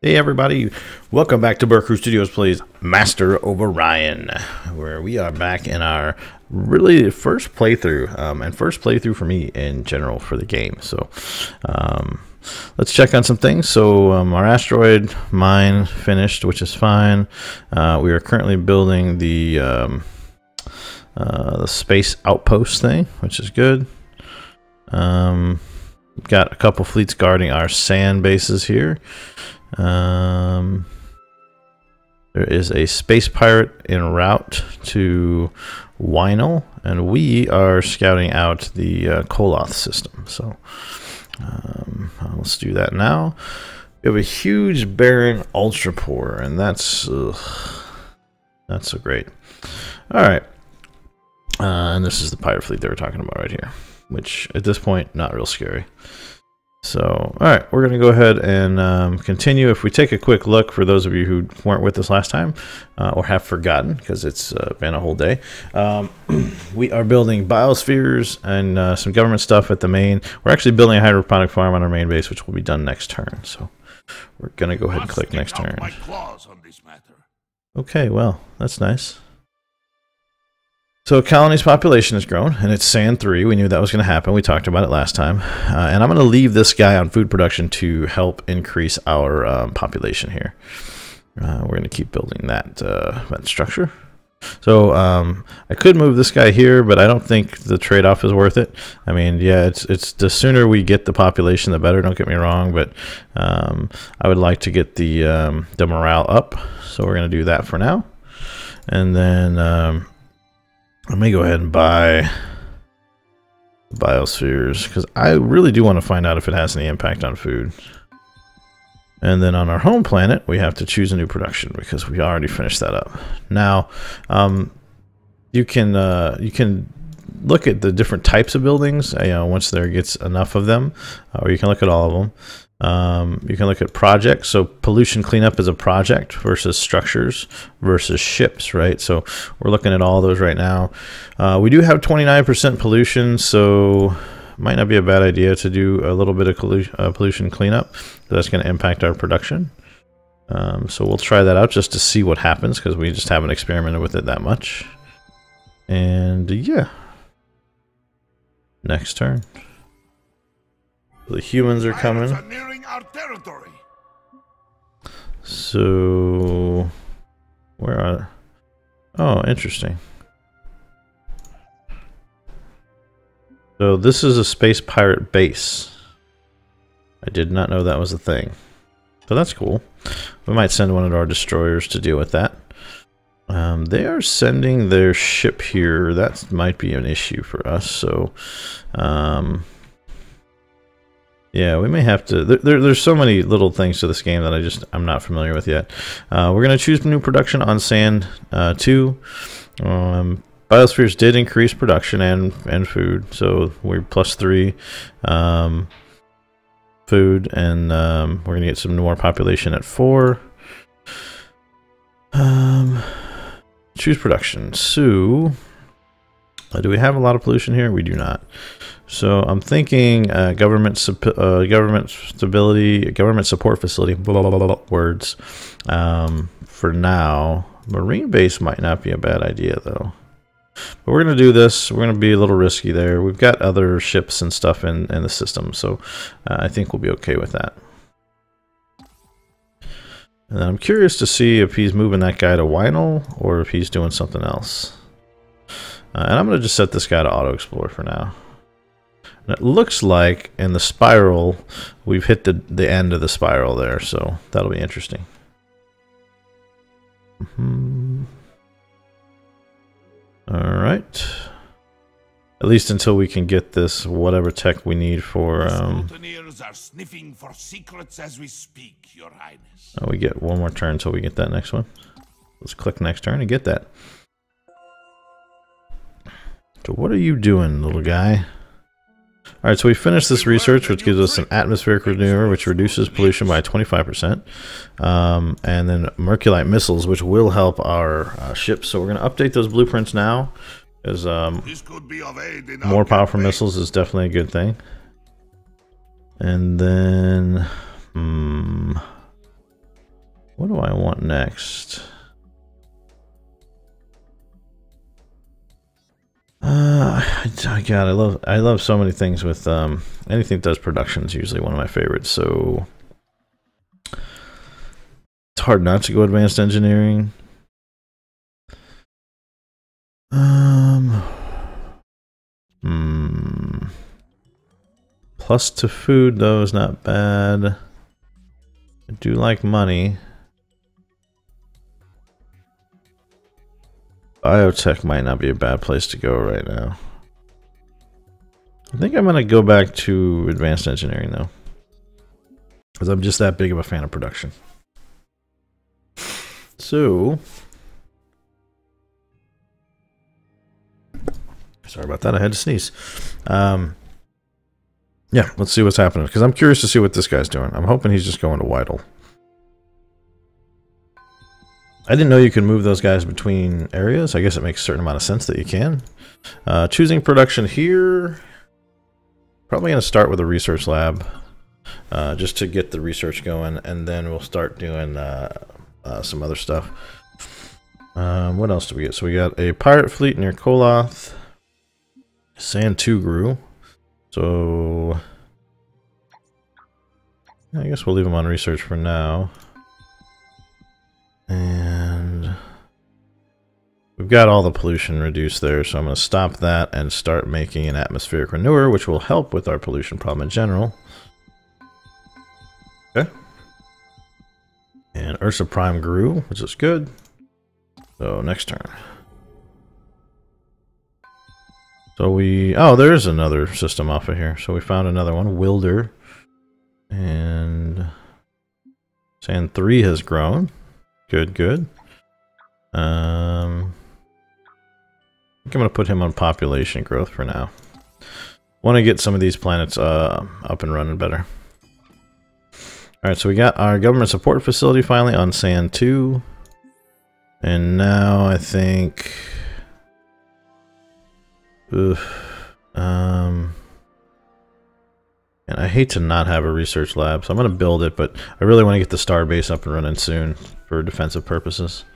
Hey everybody, welcome back to Burr Studios Plays Master of Orion, where we are back in our really first playthrough, um, and first playthrough for me in general for the game. So um, let's check on some things. So um, our asteroid mine finished, which is fine. Uh, we are currently building the um, uh, the space outpost thing, which is good. Um, got a couple fleets guarding our sand bases here. Um, there is a space pirate en route to Winel, and we are scouting out the uh, Koloth system. So um, let's do that now. We have a huge Baron Ultrapore, and that's ugh, that's so great. All right, uh, and this is the pirate fleet they were talking about right here, which at this point not real scary. So, all right, we're going to go ahead and um, continue. If we take a quick look for those of you who weren't with us last time uh, or have forgotten because it's uh, been a whole day, um, we are building biospheres and uh, some government stuff at the main. We're actually building a hydroponic farm on our main base, which will be done next turn. So, we're going to go ahead and click next turn. Okay, well, that's nice. So colony's population has grown, and it's sand three. We knew that was going to happen. We talked about it last time, uh, and I'm going to leave this guy on food production to help increase our um, population here. Uh, we're going to keep building that uh, that structure. So um, I could move this guy here, but I don't think the trade-off is worth it. I mean, yeah, it's it's the sooner we get the population, the better. Don't get me wrong, but um, I would like to get the um, the morale up. So we're going to do that for now, and then let me go ahead and buy biospheres because I really do want to find out if it has any impact on food. And then on our home planet, we have to choose a new production because we already finished that up. Now, um, you can uh, you can look at the different types of buildings. You know, once there gets enough of them, or you can look at all of them. Um, you can look at projects. So pollution cleanup is a project versus structures versus ships, right? So we're looking at all those right now. Uh, we do have 29% pollution, so might not be a bad idea to do a little bit of uh, pollution cleanup. That's going to impact our production. Um, so we'll try that out just to see what happens because we just haven't experimented with it that much. And yeah, next turn. The humans are coming. So, where are? Oh, interesting. So this is a space pirate base. I did not know that was a thing. So that's cool. We might send one of our destroyers to deal with that. Um, they are sending their ship here. That might be an issue for us. So, um, yeah, we may have to. There, there, there's so many little things to this game that I just I'm not familiar with yet. Uh, we're gonna choose new production on Sand uh, two. Um, Biospheres did increase production and and food, so we're plus three um, food, and um, we're gonna get some more population at four. Um, choose production. So, uh, do we have a lot of pollution here? We do not. So I'm thinking uh, government uh, government stability, government support facility, blah, blah, blah, words. Um, for now, marine base might not be a bad idea though. But we're going to do this. We're going to be a little risky there. We've got other ships and stuff in, in the system, so uh, I think we'll be okay with that. And I'm curious to see if he's moving that guy to Wynel or if he's doing something else. Uh, and I'm going to just set this guy to auto explore for now. And it looks like in the spiral, we've hit the, the end of the spiral there, so that'll be interesting. Mm -hmm. All right. At least until we can get this whatever tech we need for. Um, are sniffing for secrets as we speak, Your Highness. Oh, we get one more turn until we get that next one. Let's click next turn and get that. So what are you doing, little guy? Alright, so we finished this research, which gives us an atmospheric renewer, which reduces pollution by 25%. Um, and then Merculite missiles, which will help our uh, ships. So we're going to update those blueprints now. Because um, more powerful missiles is definitely a good thing. And then... Hmm, What do I want next? Uh, I, God, I love I love so many things with um anything that does production is usually one of my favorites. So it's hard not to go advanced engineering. Um, hmm. Plus to food though is not bad. I do like money. Biotech might not be a bad place to go right now. I think I'm going to go back to advanced engineering though. Because I'm just that big of a fan of production. So... Sorry about that, I had to sneeze. Um, yeah, let's see what's happening. Because I'm curious to see what this guy's doing. I'm hoping he's just going to Weidel. I didn't know you could move those guys between areas. I guess it makes a certain amount of sense that you can. Uh, choosing production here. Probably going to start with a research lab. Uh, just to get the research going. And then we'll start doing uh, uh some other stuff. Um, what else do we get? So we got a pirate fleet near Koloth. Sand 2 grew. So... I guess we'll leave them on research for now. And we've got all the pollution reduced there, so I'm going to stop that and start making an atmospheric renewer, which will help with our pollution problem in general. Okay. And Ursa Prime grew, which is good. So next turn. So we... Oh, there's another system off of here. So we found another one, Wilder. And... Sand 3 has grown. Good, good. Um, I think I'm going to put him on population growth for now. Want to get some of these planets uh, up and running better. Alright, so we got our government support facility finally on Sand 2. And now I think... Oof, um... And I hate to not have a research lab, so I'm going to build it, but I really want to get the star base up and running soon for defensive purposes.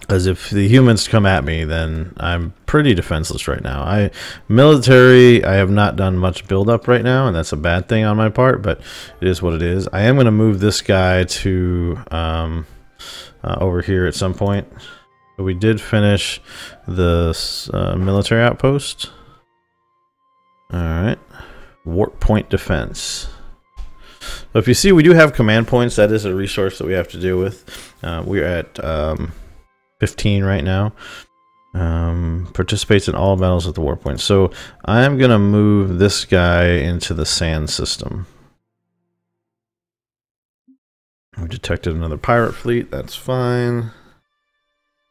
Because if the humans come at me, then I'm pretty defenseless right now. I Military, I have not done much build-up right now, and that's a bad thing on my part, but it is what it is. I am going to move this guy to um, uh, over here at some point. But we did finish the uh, military outpost. Alright. Warp point defense. So if you see, we do have command points. That is a resource that we have to deal with. Uh, we're at um, 15 right now. Um, participates in all battles at the warp point. So I'm going to move this guy into the sand system. We detected another pirate fleet. That's fine.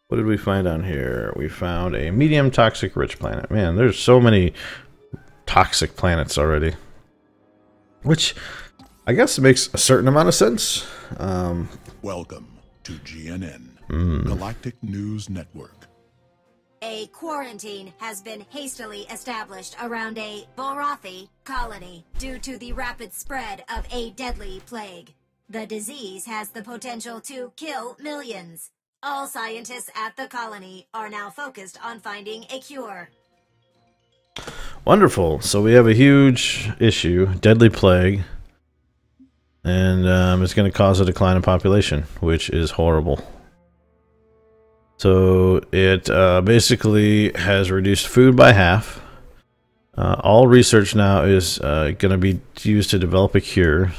What did we find on here? We found a medium toxic rich planet. Man, there's so many toxic planets already. Which I guess makes a certain amount of sense. Um, Welcome to GNN, mm. Galactic News Network. A quarantine has been hastily established around a Bulrathi colony due to the rapid spread of a deadly plague. The disease has the potential to kill millions. All scientists at the colony are now focused on finding a cure. Wonderful. So we have a huge issue, deadly plague and um, it's going to cause a decline in population, which is horrible. So it uh, basically has reduced food by half. Uh, all research now is uh, going to be used to develop a cure.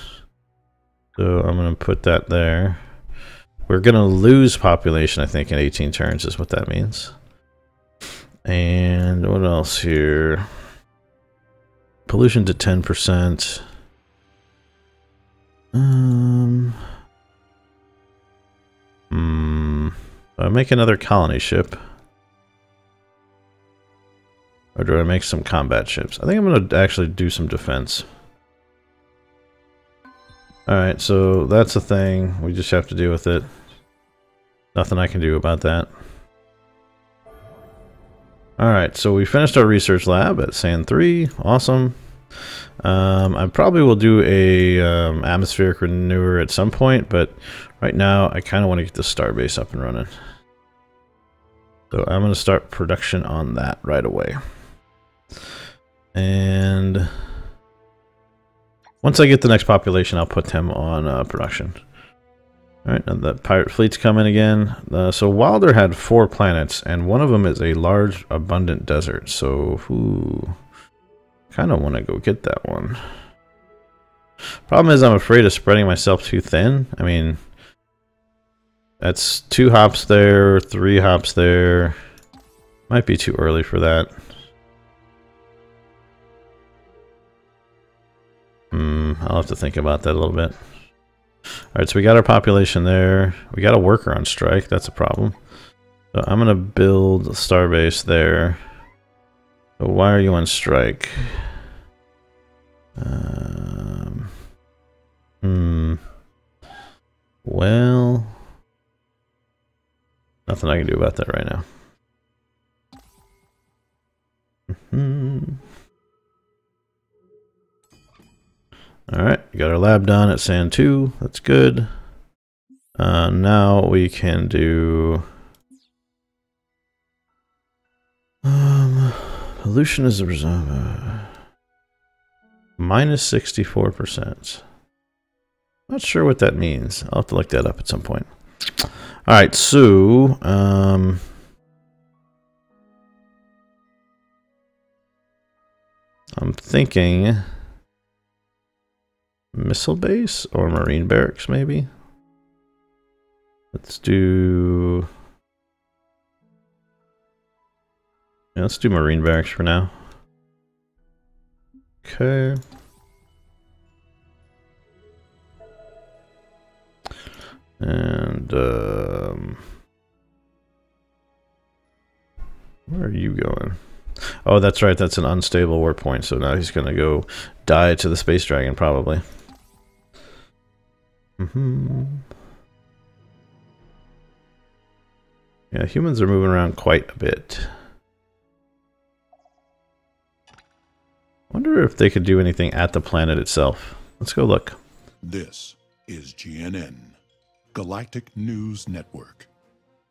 So I'm going to put that there. We're going to lose population, I think, in 18 turns is what that means. And what else here? Pollution to 10%. Um. Hmm. I make another colony ship? Or do I make some combat ships? I think I'm going to actually do some defense. Alright, so that's a thing. We just have to deal with it. Nothing I can do about that. Alright, so we finished our research lab at Sand 3. Awesome. Um, I probably will do a um, atmospheric renewer at some point, but right now I kind of want to get the starbase up and running. So I'm going to start production on that right away. And once I get the next population, I'll put them on uh, production. Alright, the pirate fleet's coming again. Uh, so Wilder had four planets, and one of them is a large, abundant desert. So, ooh, kind of want to go get that one. Problem is, I'm afraid of spreading myself too thin. I mean, that's two hops there, three hops there. Might be too early for that. Hmm, I'll have to think about that a little bit. Alright, so we got our population there. We got a worker on strike. That's a problem. So I'm going to build a starbase there. So why are you on strike? Um, hmm. Well, nothing I can do about that right now. Alright, got our lab done at Sand 2. That's good. Uh, now we can do... Um, pollution is a result. Minus 64%. Not sure what that means. I'll have to look that up at some point. Alright, so... Um, I'm thinking missile base or marine barracks maybe let's do yeah, let's do marine barracks for now okay and um where are you going Oh, that's right. That's an unstable war point. So now he's going to go die to the space dragon, probably. Mm -hmm. Yeah, humans are moving around quite a bit. Wonder if they could do anything at the planet itself. Let's go look. This is GNN, Galactic News Network.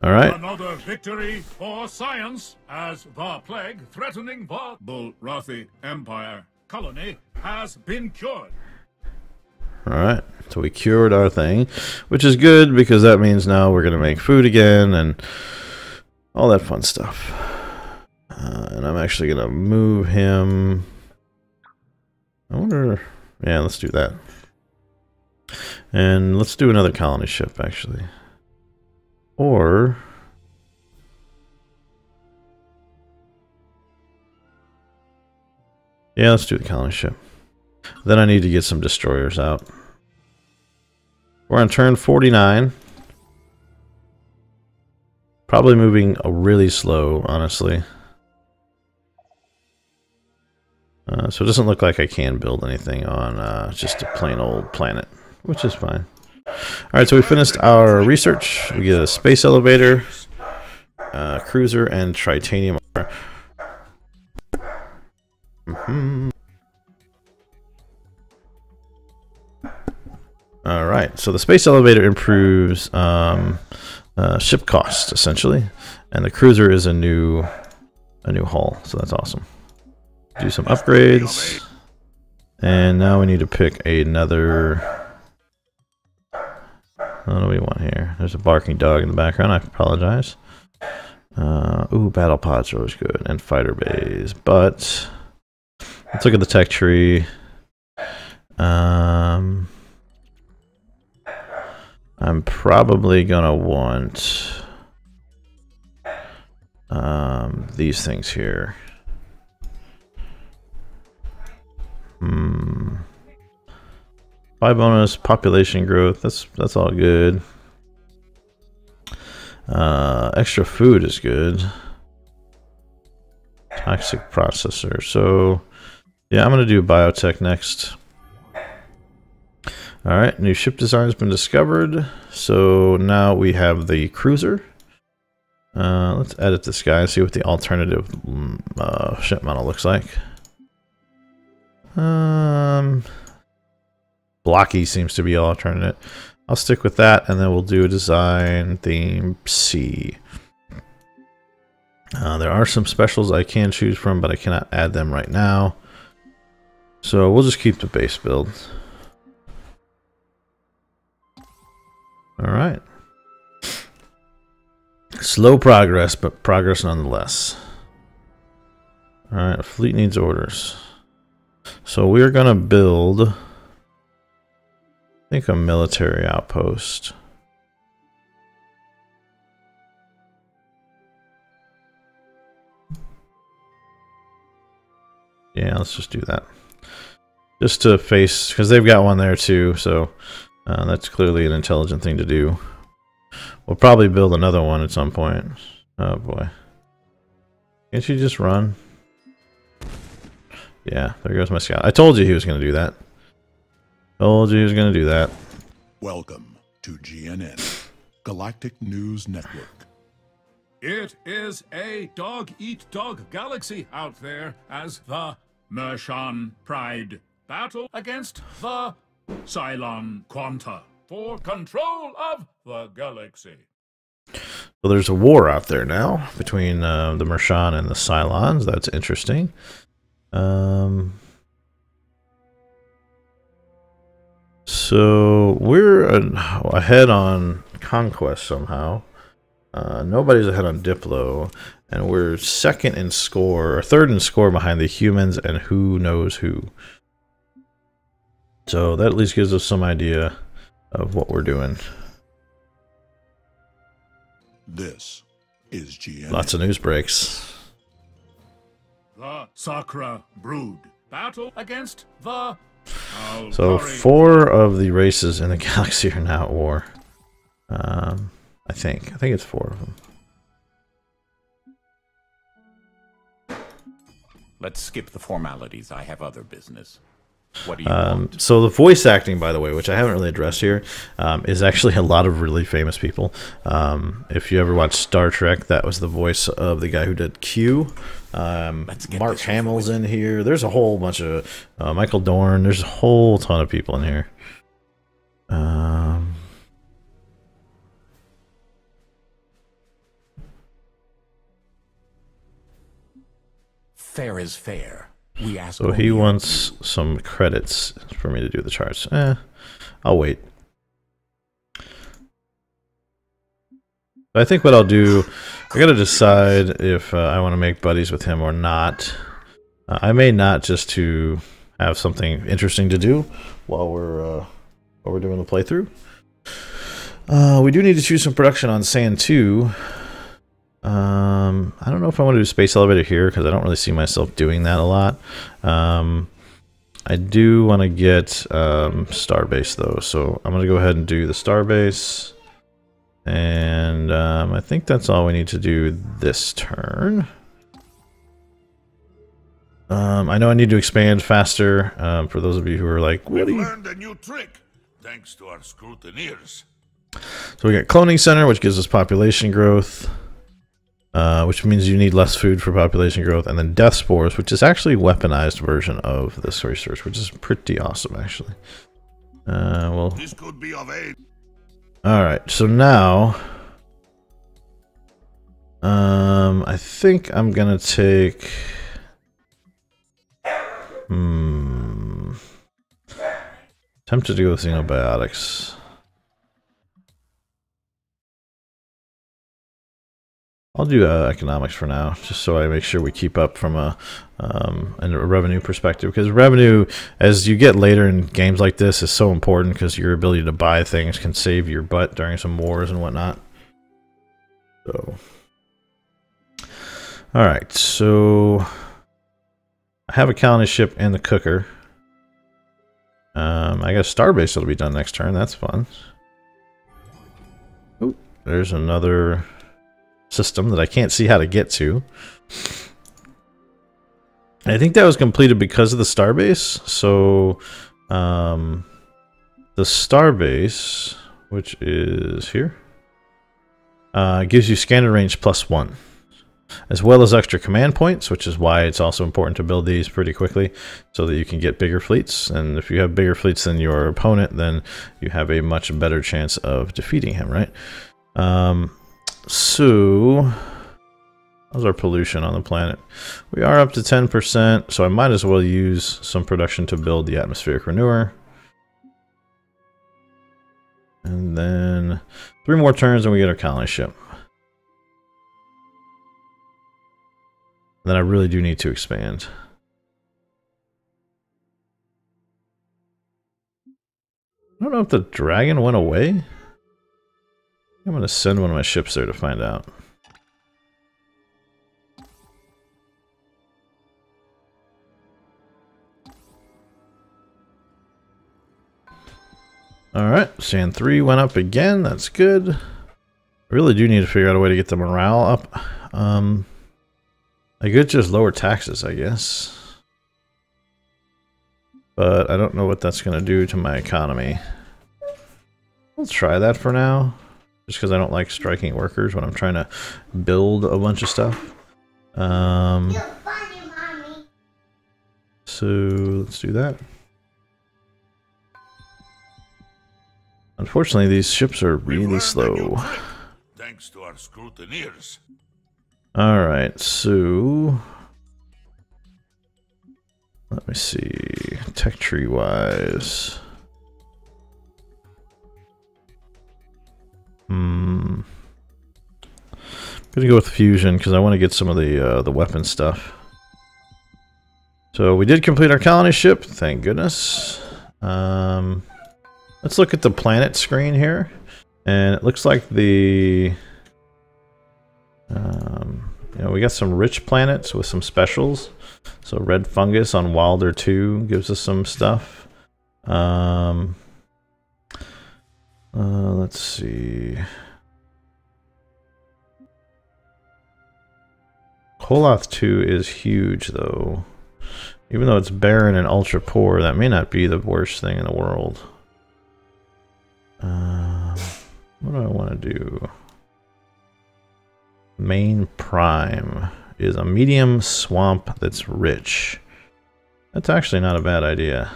All right. Another victory for science as the plague threatening the Bulrathi Empire colony has been cured. Alright, so we cured our thing, which is good because that means now we're going to make food again and all that fun stuff. Uh, and I'm actually going to move him. I wonder... Yeah, let's do that. And let's do another colony ship, actually. Or... Yeah, let's do the colony ship. Then I need to get some destroyers out. We're on turn 49. Probably moving really slow, honestly. Uh, so it doesn't look like I can build anything on uh, just a plain old planet, which is fine. Alright, so we finished our research. We get a space elevator, uh, cruiser, and tritanium. Mm -hmm. All right, so the space elevator improves um, uh, ship cost essentially, and the cruiser is a new a new hull, so that's awesome. Do some upgrades, and now we need to pick another. What do we want here? There's a barking dog in the background. I apologize. Uh, ooh, battle pods are always good, and fighter bays. But let's look at the tech tree. Um, I'm probably gonna want um, these things here. Hmm. Bonus population growth. That's that's all good. Uh, extra food is good. Toxic processor. So, yeah, I'm gonna do biotech next. All right, new ship design has been discovered. So now we have the cruiser. Uh, let's edit this guy and see what the alternative mm, uh, ship model looks like. Um, blocky seems to be alternate. I'll stick with that, and then we'll do a design theme C. Uh, there are some specials I can choose from, but I cannot add them right now. So we'll just keep the base build. All right. Slow progress, but progress nonetheless. All right, fleet needs orders. So we're going to build, I think, a military outpost. Yeah, let's just do that. Just to face, because they've got one there too, so uh, that's clearly an intelligent thing to do. We'll probably build another one at some point. Oh boy. Can't you just run? Yeah, there goes my scout. I told you he was going to do that. Told you he was going to do that. Welcome to GNN, Galactic News Network. It is a dog-eat-dog galaxy out there as the Mrrshan Pride battle against the Psilon Quanta for control of the galaxy. So there's a war out there now between uh, the Mrrshan and the Psilons. That's interesting. Um, so we're ahead on Conquest somehow. Uh, nobody's ahead on Diplo, and we're second in score, or third in score behind the humans and who knows who. So that at least gives us some idea of what we're doing. This is GM. Lots of news breaks. The Sakkra Brood battle against the so four of the races in the galaxy are now at war. Um, I think. I think it's four of them. Let's skip the formalities. I have other business. What do you Um, so the voice acting, by the way, which I haven't really addressed here, um, is actually a lot of really famous people. Um, if you ever watched Star Trek, that was the voice of the guy who did Q. Um, Mark Hamill's in here. There's a whole bunch of uh, Michael Dorn. There's a whole ton of people in here. Um, Fair is fair. So he wants some credits for me to do the charts. Eh, I'll wait. I think what I'll do, I gotta decide if uh, I want to make buddies with him or not. Uh, I may not just to have something interesting to do while we're uh, while we're doing the playthrough. Uh, we do need to choose some production on Sand 2. Um, I don't know if I want to do Space Elevator here because I don't really see myself doing that a lot. Um, I do want to get um, Starbase though, so I'm going to go ahead and do the Starbase. And um, I think that's all we need to do this turn. Um, I know I need to expand faster. Um, for those of you who are like, what We've you learned a new trick, thanks to our scrutineers. So we got cloning center, which gives us population growth, uh, which means you need less food for population growth, and then death spores, which is actually a weaponized version of this research, which is pretty awesome, actually. Uh, well, This could be of aid. all right. So now, um, I think I'm gonna take. Hmm. Tempted to go with xenobiotics. I'll do uh, economics for now, just so I make sure we keep up from a, um, a revenue perspective. Because revenue, as you get later in games like this, is so important because your ability to buy things can save your butt during some wars and whatnot. So, all right, so I have a colony ship and the cooker. Um, I got a starbase that'll be done next turn. That's fun. Ooh, there's another system that I can't see how to get to. I think that was completed because of the starbase. So, um, the starbase, which is here, uh, gives you scanner range plus one. as well as extra command points, which is why it's also important to build these pretty quickly so that you can get bigger fleets. And if you have bigger fleets than your opponent, then you have a much better chance of defeating him, right? Um, so, how's our pollution on the planet? We are up to 10%, so I might as well use some production to build the atmospheric renewer. And then three more turns and we get our colony ship. Then I really do need to expand. I don't know if the dragon went away. I'm going to send one of my ships there to find out. Alright, sand 3 went up again. That's good. I really do need to figure out a way to get the morale up. Um, I could just lower taxes, I guess. But I don't know what that's going to do to my economy. Let's try that for now. Just because I don't like striking workers when I'm trying to build a bunch of stuff. Um, so let's do that. Unfortunately, these ships are really slow. Thanks to our scrutineers. Alright, so... Let me see. Tech tree wise. Hmm. I'm gonna go with fusion because I want to get some of the uh, the weapon stuff. So we did complete our colony ship, thank goodness. Um, Let's look at the planet screen here. And it looks like the... Um, you know, we got some rich planets with some specials. So red fungus on Wilder 2 gives us some stuff. Um, uh, let's see. Koloth 2 is huge, though. Even though it's barren and ultra poor, that may not be the worst thing in the world. Uh, what do I want to do? Main prime is a medium swamp that's rich. That's actually not a bad idea.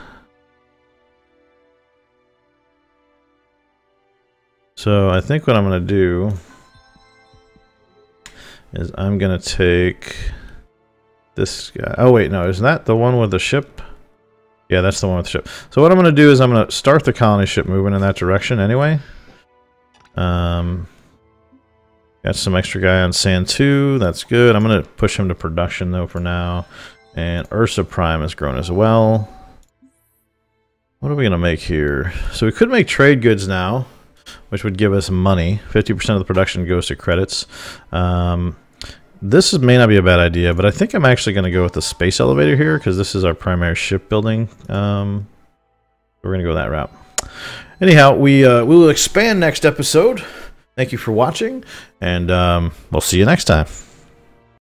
So I think what I'm going to do is I'm going to take this guy. Oh wait, no, Isn't that the one with the ship? Yeah, that's the one with the ship. So what I'm going to do is I'm going to start the colony ship moving in that direction anyway. Um, got some extra guy on sand 2. That's good. I'm going to push him to production though for now. And Ursa Prime has grown as well. What are we going to make here? So we could make trade goods now, which would give us money. 50% of the production goes to credits. Um, this is, may not be a bad idea, but I think I'm actually going to go with the space elevator here because this is our primary shipbuilding. Um, we're going to go that route. Anyhow, we, uh, we will expand next episode. Thank you for watching, and um, we'll see you next time.